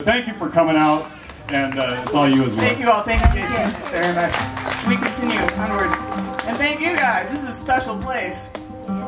Thank you for coming out, and uh, it's all you as well. Thank you all. Thank you, Jason, very much. We continue onward. And thank you guys. This is a special place. Uma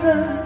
que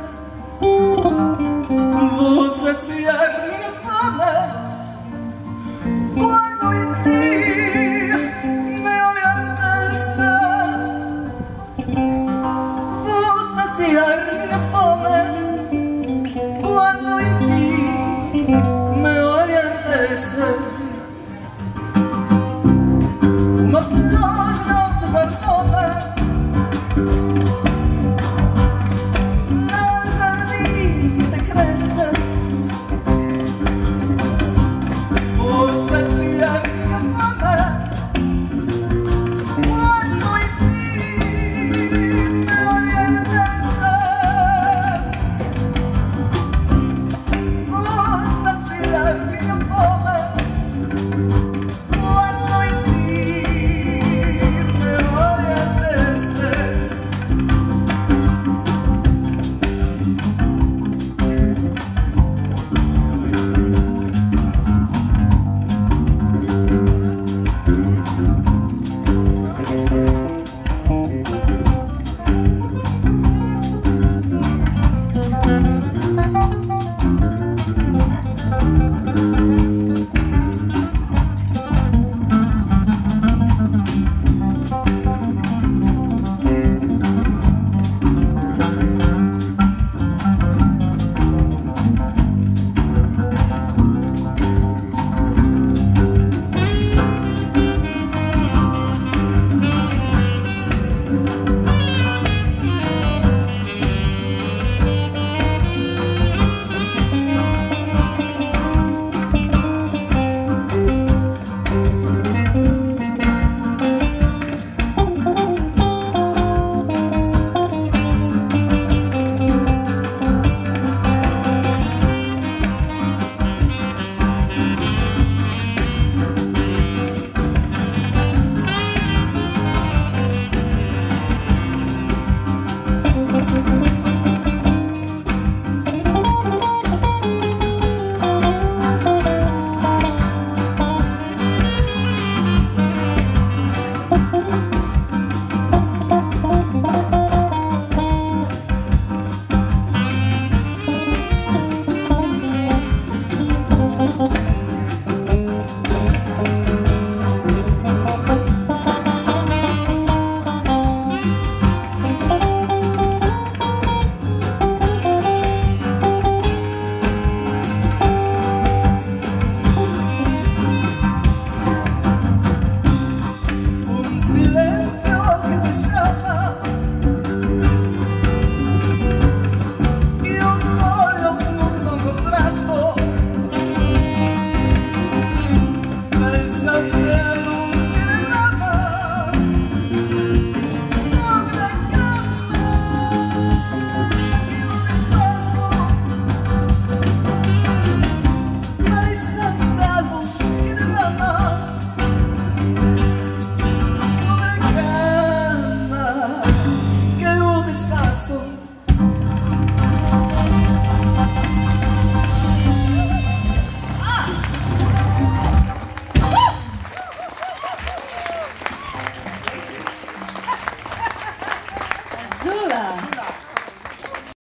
descalzo